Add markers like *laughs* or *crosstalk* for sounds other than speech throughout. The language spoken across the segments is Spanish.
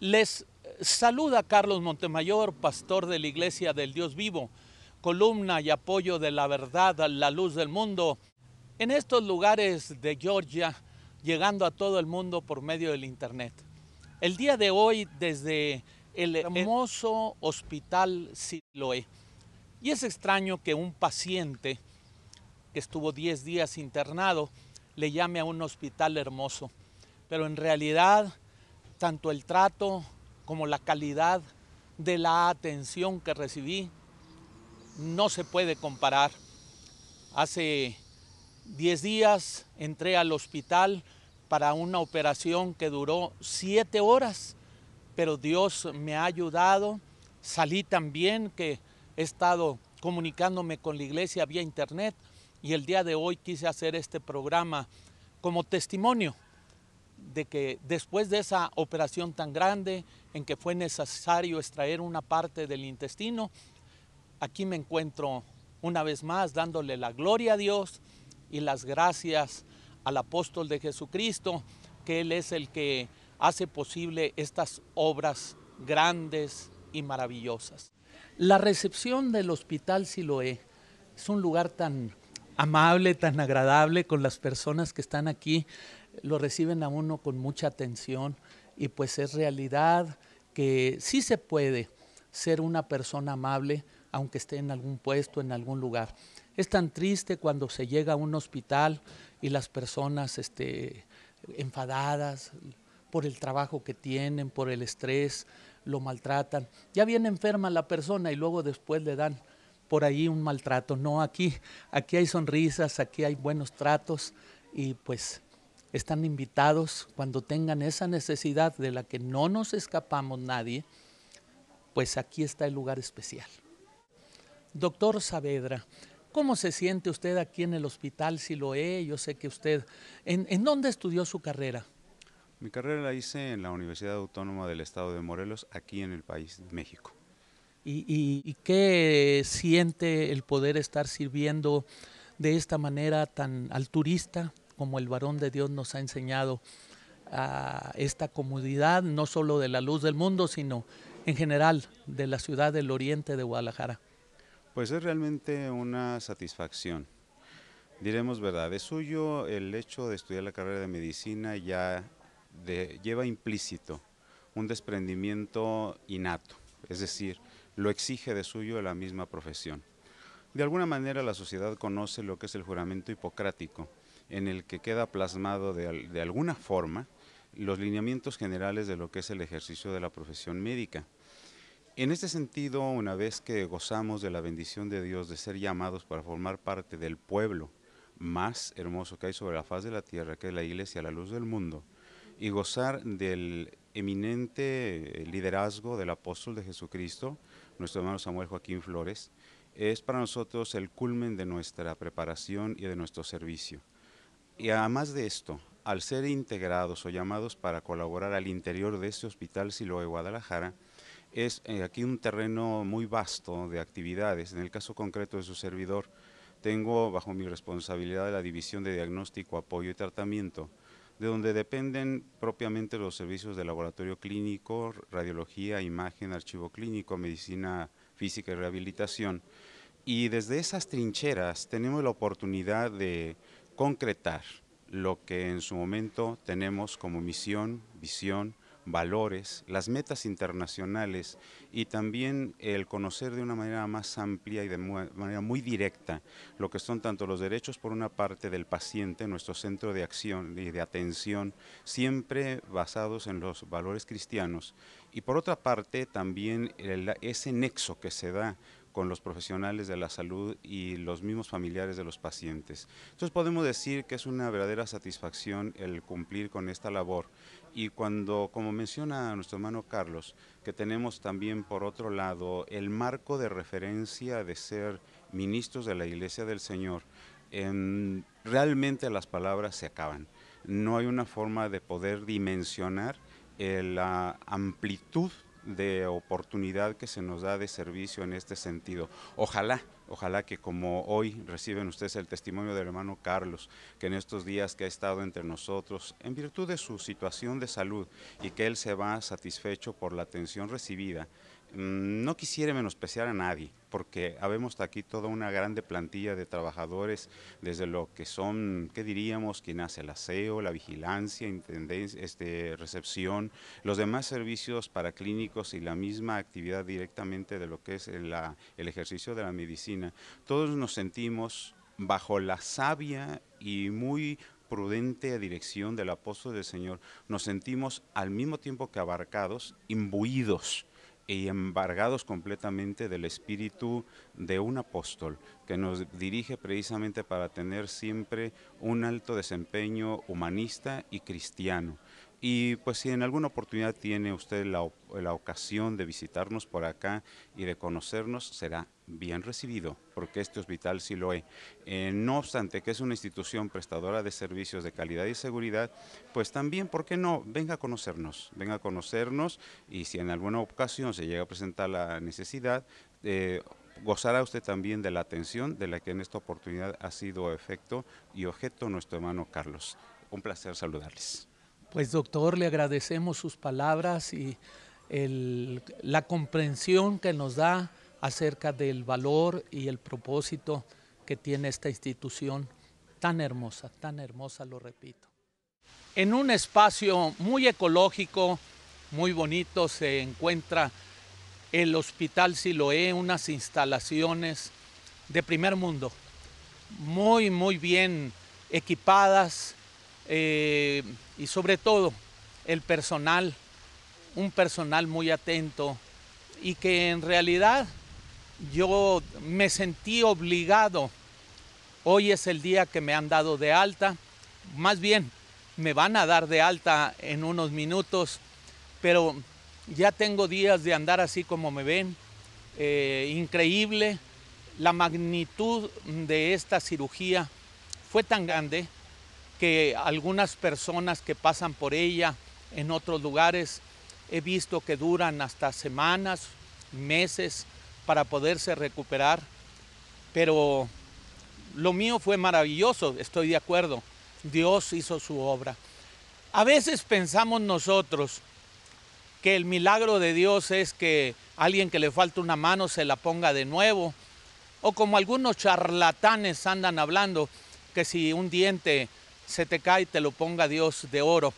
Les saluda Carlos Montemayor, pastor de la Iglesia del Dios Vivo, columna y apoyo de la verdad, la luz del mundo. En estos lugares de Georgia, llegando a todo el mundo por medio del Internet. El día de hoy, desde el hermoso hospital Siloé. Y es extraño que un paciente que estuvo 10 días internado le llame a un hospital hermoso. Pero en realidad, tanto el trato como la calidad de la atención que recibí no se puede comparar. Hace 10 días entré al hospital para una operación que duró 7 horas, pero Dios me ha ayudado. Salí también que he estado comunicándome con la iglesia vía internet y el día de hoy quise hacer este programa como testimonio de que después de esa operación tan grande en que fue necesario extraer una parte del intestino, aquí me encuentro una vez más dándole la gloria a Dios y las gracias al apóstol de Jesucristo, que Él es el que hace posible estas obras grandes y maravillosas. La recepción del Hospital Siloé es un lugar tan amable, tan agradable con las personas que están aquí. Lo reciben a uno con mucha atención y pues es realidad que sí se puede ser una persona amable aunque esté en algún puesto, en algún lugar. Es tan triste cuando se llega a un hospital y las personas este, enfadadas por el trabajo que tienen, por el estrés, lo maltratan. Ya viene enferma la persona y luego después le dan por ahí un maltrato. No, aquí, aquí hay sonrisas, aquí hay buenos tratos y pues están invitados cuando tengan esa necesidad de la que no nos escapamos nadie, pues aquí está el lugar especial. Doctor Saavedra, ¿cómo se siente usted aquí en el hospital Siloé? Yo sé que usted, ¿en, ¿en dónde estudió su carrera? Mi carrera la hice en la Universidad Autónoma del Estado de Morelos, aquí en el país, México. ¿Y, y, y qué siente el poder estar sirviendo de esta manera tan alturista como el varón de Dios nos ha enseñado a esta comodidad, no solo de la luz del mundo, sino en general de la ciudad del oriente de Guadalajara? Pues es realmente una satisfacción. Diremos verdad, es suyo el hecho de estudiar la carrera de medicina ya lleva implícito un desprendimiento innato, es decir, lo exige de suyo la misma profesión. De alguna manera la sociedad conoce lo que es el juramento hipocrático, en el que queda plasmado de, de alguna forma los lineamientos generales de lo que es el ejercicio de la profesión médica. En este sentido, una vez que gozamos de la bendición de Dios de ser llamados para formar parte del pueblo más hermoso que hay sobre la faz de la tierra, que es la iglesia, la luz del mundo, y gozar del eminente liderazgo del apóstol de Jesucristo, nuestro hermano Samuel Joaquín Flores, es para nosotros el culmen de nuestra preparación y de nuestro servicio. Y además de esto, al ser integrados o llamados para colaborar al interior de este hospital Silo de Guadalajara, es eh, aquí un terreno muy vasto de actividades. En el caso concreto de su servidor, tengo bajo mi responsabilidad la división de diagnóstico, apoyo y tratamiento, de donde dependen propiamente los servicios de laboratorio clínico, radiología, imagen, archivo clínico, medicina física y rehabilitación. Y desde esas trincheras tenemos la oportunidad de concretar lo que en su momento tenemos como misión, visión, valores, las metas internacionales y también el conocer de una manera más amplia y de manera muy directa lo que son tanto los derechos por una parte del paciente, nuestro centro de acción y de atención, siempre basados en los valores cristianos, y por otra parte también ese nexo que se da con los profesionales de la salud y los mismos familiares de los pacientes. Entonces podemos decir que es una verdadera satisfacción el cumplir con esta labor y cuando, como menciona nuestro hermano Carlos, que tenemos también por otro lado el marco de referencia de ser ministros de la Iglesia del Señor, realmente las palabras se acaban. No hay una forma de poder dimensionar eh, la amplitud de oportunidad que se nos da de servicio en este sentido. Ojalá, ojalá que como hoy reciben ustedes el testimonio del hermano Carlos, que en estos días que ha estado entre nosotros, en virtud de su situación de salud y que él se va satisfecho por la atención recibida, no quisiera menospreciar a nadie, porque habemos aquí toda una grande plantilla de trabajadores, desde lo que son, ¿qué diríamos? Quien hace el aseo, la vigilancia, intendencia, este, recepción, los demás servicios paraclínicos y la misma actividad directamente de lo que es el, el ejercicio de la medicina. Todos nos sentimos bajo la sabia y muy prudente dirección del apóstol del Señor, nos sentimos al mismo tiempo que abarcados, imbuidos y embargados completamente del espíritu de un apóstol que nos dirige precisamente para tener siempre un alto desempeño humanista y cristiano. Y pues si en alguna oportunidad tiene usted la, ocasión de visitarnos por acá y de conocernos, será bien recibido, porque este hospital sí lo es. Eh, no obstante que es una institución prestadora de servicios de calidad y seguridad, pues también, ¿por qué no? Venga a conocernos, venga a conocernos y si en alguna ocasión se llega a presentar la necesidad, eh, gozará usted también de la atención de la que en esta oportunidad ha sido efecto y objeto nuestro hermano Carlos. Un placer saludarles. Pues doctor, le agradecemos sus palabras y la comprensión que nos da acerca del valor y el propósito que tiene esta institución tan hermosa, tan hermosa, lo repito. En un espacio muy ecológico, muy bonito, se encuentra el Hospital Siloé, unas instalaciones de primer mundo, muy, muy bien equipadas, eh, y sobre todo el personal, un personal muy atento y que en realidad yo me sentí obligado. Hoy es el día que me han dado de alta, más bien me van a dar de alta en unos minutos, pero ya tengo días de andar así como me ven, eh, increíble. La magnitud de esta cirugía fue tan grande que algunas personas que pasan por ella en otros lugares he visto que duran hasta semanas, meses para poderse recuperar, pero lo mío fue maravilloso, estoy de acuerdo, Dios hizo su obra. A veces pensamos nosotros que el milagro de Dios es que alguien que le falta una mano se la ponga de nuevo, o como algunos charlatanes andan hablando, que si un diente se te cae, te lo ponga Dios de oro.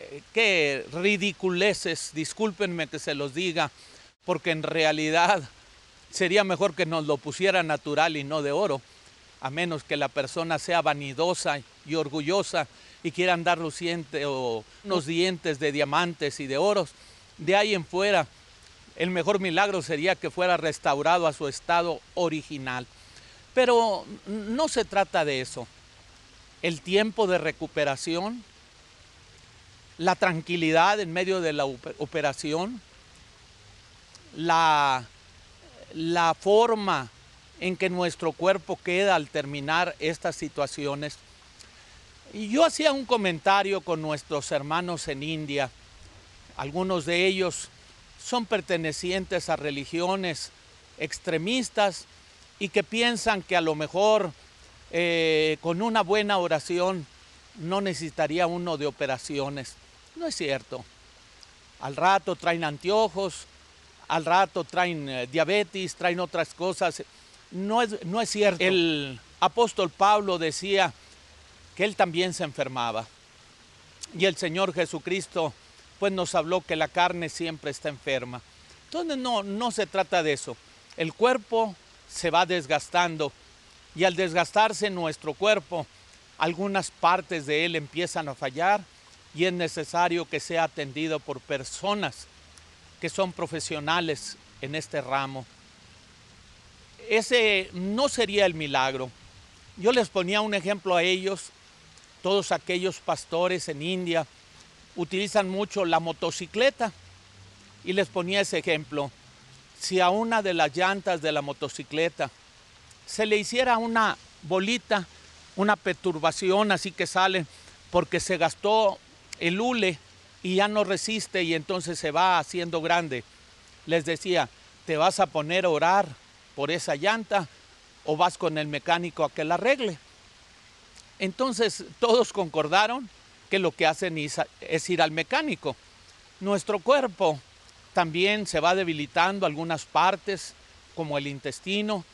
Eh, qué ridiculeces, discúlpenme que se los diga, porque en realidad sería mejor que nos lo pusiera natural y no de oro, a menos que la persona sea vanidosa y orgullosa y quiera andar luciente o unos dientes de diamantes y de oros. De ahí en fuera, el mejor milagro sería que fuera restaurado a su estado original. Pero no se trata de eso el tiempo de recuperación, la tranquilidad en medio de la operación, la, la forma en que nuestro cuerpo queda al terminar estas situaciones. Y yo hacía un comentario con nuestros hermanos en India. Algunos de ellos son pertenecientes a religiones extremistas y que piensan que a lo mejor eh, con una buena oración no necesitaría uno de operaciones. No es cierto. Al rato traen anteojos, al rato traen eh, diabetes, traen otras cosas. No es, no es cierto. El apóstol Pablo decía que él también se enfermaba. Y el Señor Jesucristo pues nos habló que la carne siempre está enferma. Entonces no, no se trata de eso. El cuerpo se va desgastando y al desgastarse nuestro cuerpo, algunas partes de él empiezan a fallar y es necesario que sea atendido por personas que son profesionales en este ramo. Ese no sería el milagro. Yo les ponía un ejemplo a ellos, todos aquellos pastores en India utilizan mucho la motocicleta y les ponía ese ejemplo. Si a una de las llantas de la motocicleta se le hiciera una bolita, una perturbación así que sale, porque se gastó el hule y ya no resiste y entonces se va haciendo grande. Les decía, ¿te vas a poner a orar por esa llanta o vas con el mecánico a que la arregle? Entonces todos concordaron que lo que hacen es ir al mecánico. Nuestro cuerpo también se va debilitando algunas partes, como el intestino,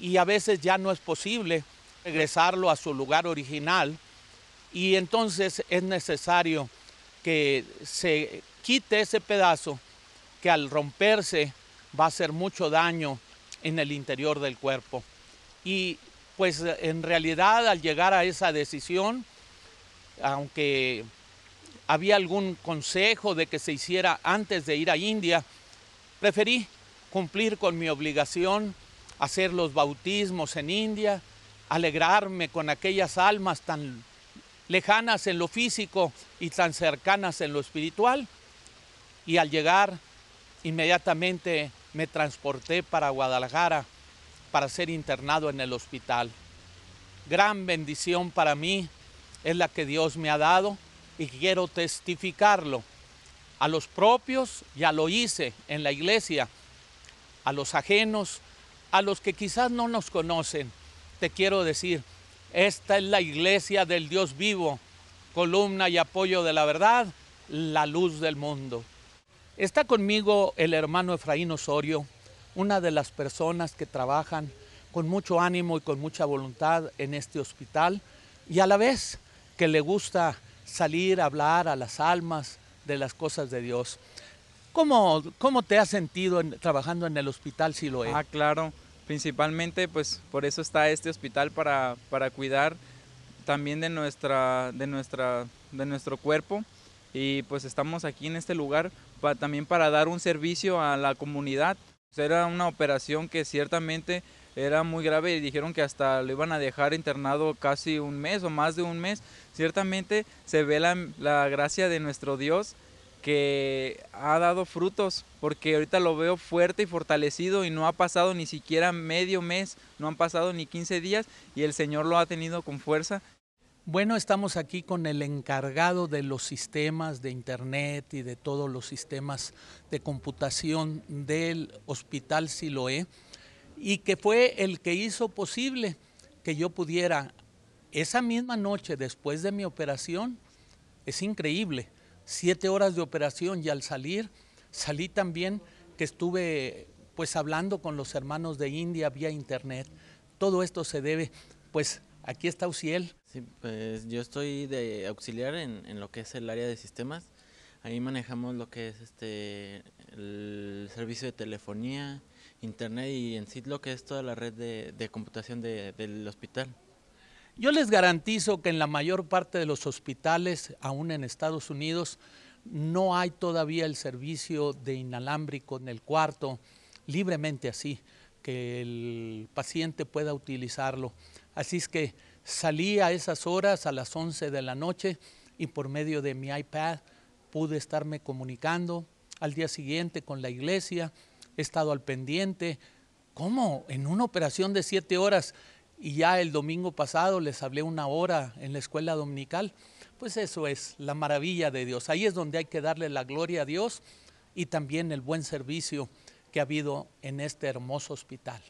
y a veces ya no es posible regresarlo a su lugar original y entonces es necesario que se quite ese pedazo que al romperse va a hacer mucho daño en el interior del cuerpo. Y pues en realidad al llegar a esa decisión, aunque había algún consejo de que se hiciera antes de ir a India, preferí cumplir con mi obligación, hacer los bautismos en India, alegrarme con aquellas almas tan lejanas en lo físico y tan cercanas en lo espiritual. Y al llegar, inmediatamente me transporté para Guadalajara para ser internado en el hospital. Gran bendición para mí es la que Dios me ha dado y quiero testificarlo. A los propios ya lo hice en la iglesia, a los ajenos, a los que quizás no nos conocen. Te quiero decir, esta es la iglesia del Dios vivo, columna y apoyo de la verdad, la luz del mundo. Está conmigo el hermano Efraín Osorio, una de las personas que trabajan con mucho ánimo y con mucha voluntad en este hospital y a la vez que le gusta salir a hablar a las almas de las cosas de Dios. ¿Cómo, cómo te has sentido trabajando en el hospital Siloé? Ah, claro. Principalmente pues por eso está este hospital para, para cuidar también de nuestra de nuestra de nuestro cuerpo. Y pues estamos aquí en este lugar también para dar un servicio a la comunidad. Era una operación que ciertamente era muy grave y dijeron que hasta lo iban a dejar internado casi un mes o más de un mes. Ciertamente se ve la, la gracia de nuestro Dios que ha dado frutos, porque ahorita lo veo fuerte y fortalecido y no ha pasado ni siquiera medio mes, no han pasado ni 15 días y el Señor lo ha tenido con fuerza. Bueno, estamos aquí con el encargado de los sistemas de Internet y de todos los sistemas de computación del Hospital Siloé y que fue el que hizo posible que yo pudiera esa misma noche después de mi operación, es increíble, siete horas de operación y al salir, salí también que estuve pues hablando con los hermanos de India vía internet. Todo esto se debe, pues aquí está Uciel. Sí, pues yo estoy de auxiliar en, lo que es el área de sistemas. Ahí manejamos lo que es este el servicio de telefonía, internet y en sí lo que es toda la red de, computación del hospital. Yo les garantizo que en la mayor parte de los hospitales, aún en Estados Unidos, no hay todavía el servicio de inalámbrico en el cuarto, libremente así, que el paciente pueda utilizarlo. Así es que salí a esas horas, a las 11 de la noche, y por medio de mi iPad pude estarme comunicando al día siguiente con la iglesia, he estado al pendiente. ¿Cómo? En una operación de siete horas y ya el domingo pasado les hablé una hora en la escuela dominical. Pues eso es la maravilla de Dios. Ahí es donde hay que darle la gloria a Dios y también el buen servicio que ha habido en este hermoso hospital.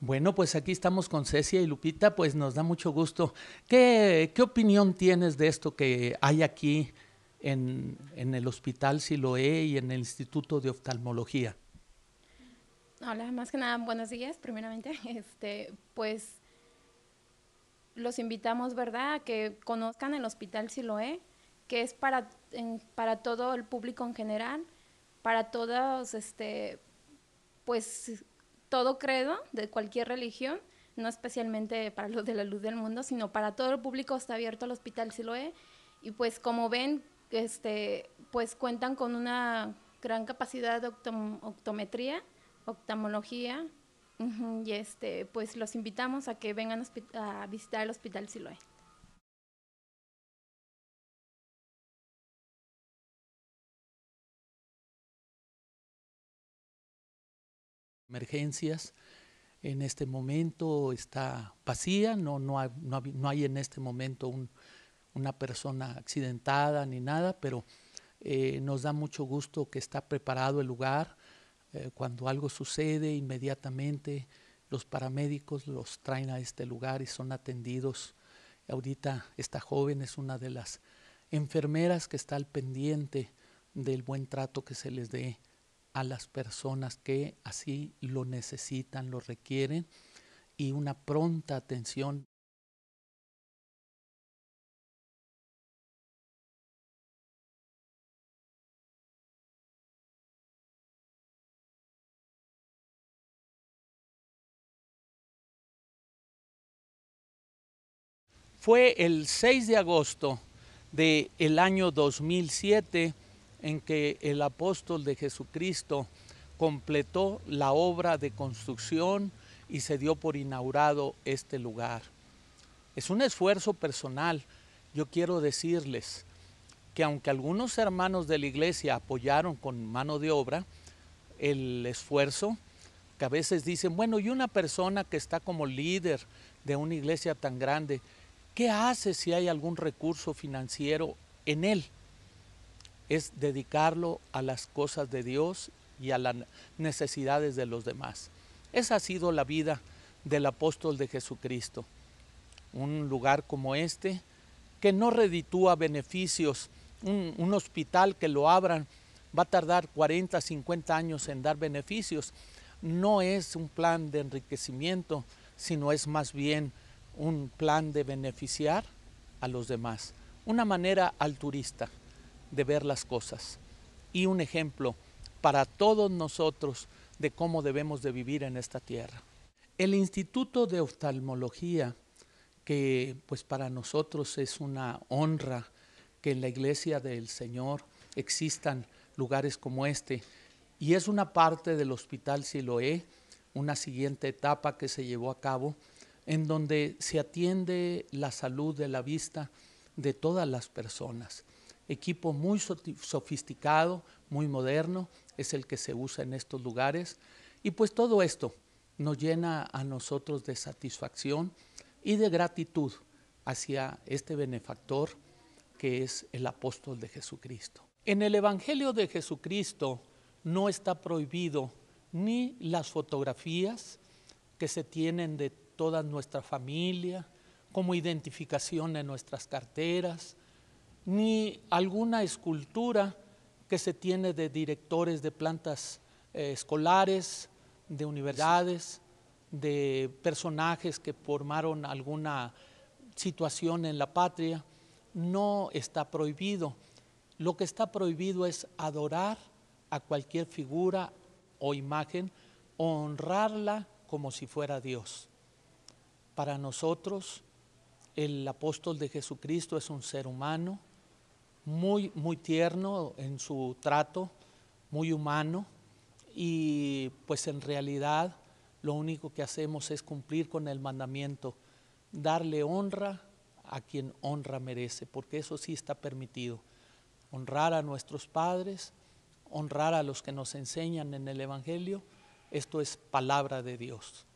Bueno, pues aquí estamos con Cecia y Lupita, pues nos da mucho gusto. ¿Qué, qué opinión tienes de esto que hay aquí en, en el Hospital Siloé y en el Instituto de Oftalmología? Hola, más que nada, buenos días, primeramente. *laughs* Este, pues los invitamos, ¿verdad?, a que conozcan el Hospital Siloé, que es para, para todo el público en general, para todos, este, pues, todo credo de cualquier religión, no especialmente para los de la luz del mundo, sino para todo el público está abierto el Hospital Siloé. Y pues, como ven, este, pues cuentan con una gran capacidad de optometría oftalmología. y este, pues los invitamos a que vengan a visitar el Hospital Siloé. Emergencias. En este momento está vacía, no, no, hay, no, hay en este momento una persona accidentada ni nada, pero Eh, nos da mucho gusto que está preparado el lugar. Eh, cuando algo sucede, inmediatamente los paramédicos los traen a este lugar y son atendidos. Ahorita esta joven es una de las enfermeras que está al pendiente del buen trato que se les dé a las personas que así lo necesitan, lo requieren y una pronta atención. Fue el 6 de agosto del el año 2007 en que el apóstol de Jesucristo completó la obra de construcción y se dio por inaugurado este lugar. Es un esfuerzo personal. Yo quiero decirles que aunque algunos hermanos de la iglesia apoyaron con mano de obra el esfuerzo, que a veces dicen, bueno, y una persona que está como líder de una iglesia tan grande, ¿qué hace si hay algún recurso financiero en él? Es dedicarlo a las cosas de Dios y a las necesidades de los demás. Esa ha sido la vida del apóstol de Jesucristo. Un lugar como este que no reditúa beneficios, un, un, hospital que lo abran va a tardar 40, 50 años en dar beneficios. No es un plan de enriquecimiento, sino es más bien un plan de beneficiar a los demás. Una manera alturista de ver las cosas y un ejemplo para todos nosotros de cómo debemos de vivir en esta tierra. El Instituto de Oftalmología, que pues para nosotros es una honra que en la iglesia del Señor existan lugares como este, y es una parte del Hospital Siloé, una siguiente etapa que se llevó a cabo, en donde se atiende la salud de la vista de todas las personas. Equipo muy sofisticado, muy moderno, es el que se usa en estos lugares. Y pues todo esto nos llena a nosotros de satisfacción y de gratitud hacia este benefactor que es el apóstol de Jesucristo. En el Evangelio de Jesucristo no está prohibido ni las fotografías que se tienen de toda nuestra familia como identificación en nuestras carteras, ni alguna escultura que se tiene de directores de plantas eh, escolares, de universidades, de personajes que formaron alguna situación en la patria, no está prohibido. Lo que está prohibido es adorar a cualquier figura o imagen, honrarla como si fuera Dios. Para nosotros, el apóstol de Jesucristo es un ser humano, muy, muy tierno en su trato, muy humano y pues en realidad lo único que hacemos es cumplir con el mandamiento, darle honra a quien honra merece, porque eso sí está permitido. Honrar a nuestros padres, honrar a los que nos enseñan en el Evangelio, esto es palabra de Dios.